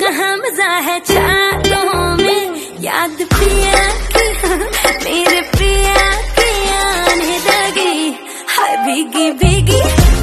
कहाँ मज़ा है चारों में। याद पिया की मेरे पिया की आने लगी। हाय भीगी भीगी।